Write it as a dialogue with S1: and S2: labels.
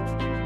S1: Bye.